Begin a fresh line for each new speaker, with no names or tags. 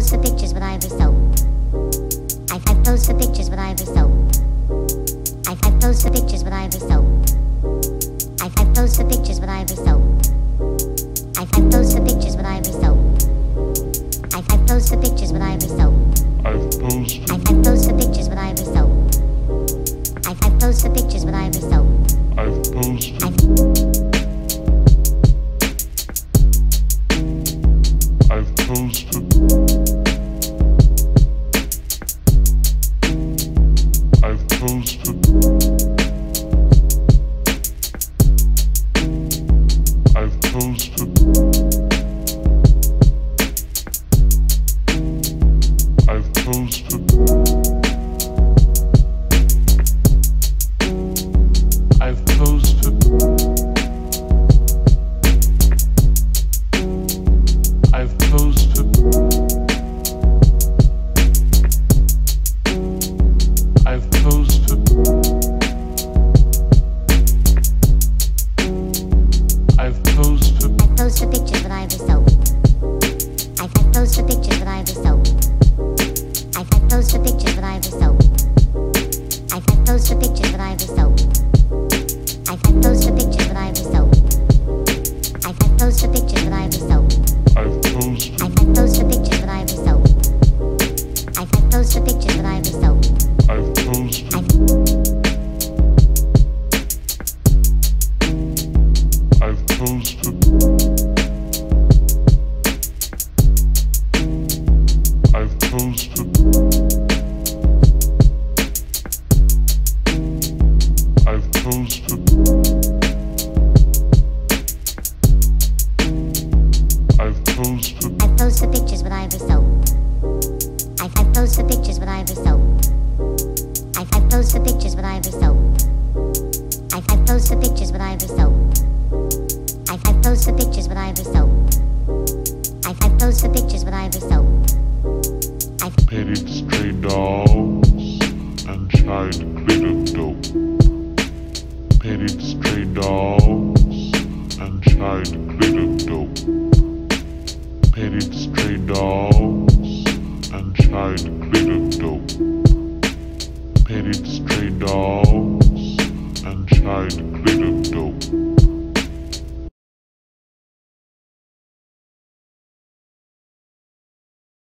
post the pictures with ivory soap. I, I post the pictures with ivory soap. I, I post the pictures with ivory soap. I, I post the pictures with ivory soap. I, I post the pictures with ivory soap. I, I post the pictures with ivory soap.
I've posted.
I, I post the pictures with ivory soap. I, I post the pictures with ivory soap.
I've posted.
I've chose to pictures that I've resolved. I've posted pictures that I've sold. Pictures with Ivory Soap. I've, I've posed for pictures with Ivory Soap. I've, I've posed for pictures with Ivory Soap.
I've,
I've posed for pictures with Ivory Soap. I've, I've posed for pictures with Ivory Soap.
I've,
I've
posed
for pictures with Ivory Soap. I've,
petted stray dogs and child glitter dope. Petted stray dogs and child glitter dog.